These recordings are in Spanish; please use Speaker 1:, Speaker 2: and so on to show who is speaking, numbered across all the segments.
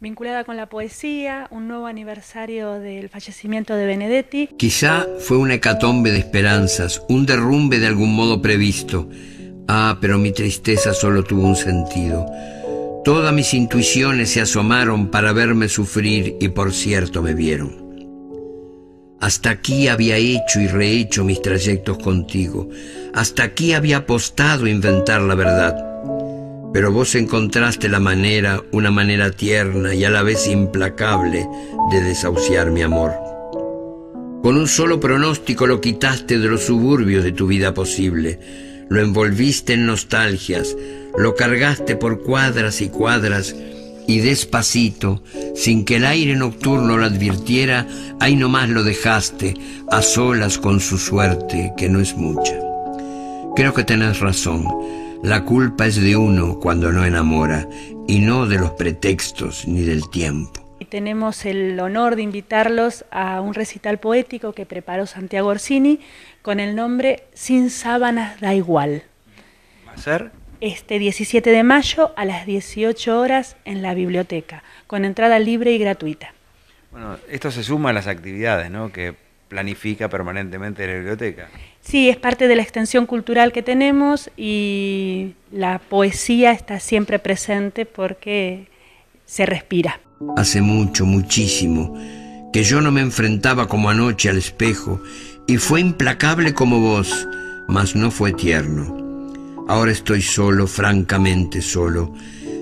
Speaker 1: vinculada con la poesía, un nuevo aniversario del fallecimiento de Benedetti.
Speaker 2: Quizá fue una hecatombe de esperanzas, un derrumbe de algún modo previsto. Ah, pero mi tristeza solo tuvo un sentido. Todas mis intuiciones se asomaron para verme sufrir y por cierto me vieron. Hasta aquí había hecho y rehecho mis trayectos contigo. Hasta aquí había apostado a inventar la verdad. Pero vos encontraste la manera, una manera tierna y a la vez implacable de desahuciar mi amor. Con un solo pronóstico lo quitaste de los suburbios de tu vida posible, lo envolviste en nostalgias, lo cargaste por cuadras y cuadras y despacito, sin que el aire nocturno lo advirtiera, ahí nomás lo dejaste, a solas con su suerte, que no es mucha. Creo que tenés razón. La culpa es de uno cuando no enamora y no de los pretextos ni del tiempo.
Speaker 1: Y tenemos el honor de invitarlos a un recital poético que preparó Santiago Orsini con el nombre Sin sábanas da igual.
Speaker 3: ¿Va a ser?
Speaker 1: Este 17 de mayo a las 18 horas en la biblioteca, con entrada libre y gratuita.
Speaker 3: Bueno, esto se suma a las actividades ¿no? que planifica permanentemente la biblioteca.
Speaker 1: Sí, es parte de la extensión cultural que tenemos y la poesía está siempre presente porque se respira.
Speaker 2: Hace mucho, muchísimo, que yo no me enfrentaba como anoche al espejo y fue implacable como vos, mas no fue tierno. Ahora estoy solo, francamente solo.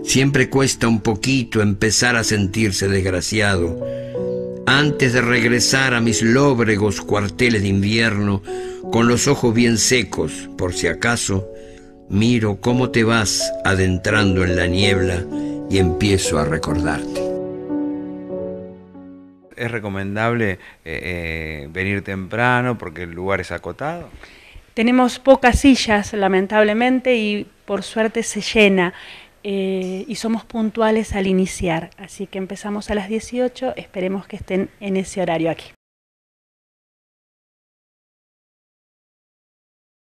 Speaker 2: Siempre cuesta un poquito empezar a sentirse desgraciado antes de regresar a mis lóbregos cuarteles de invierno, con los ojos bien secos, por si acaso, miro cómo te vas adentrando en la niebla y empiezo a recordarte.
Speaker 3: ¿Es recomendable eh, eh, venir temprano porque el lugar es acotado?
Speaker 1: Tenemos pocas sillas, lamentablemente, y por suerte se llena. Eh, y somos puntuales al iniciar. Así que empezamos a las 18, esperemos que estén en ese horario aquí.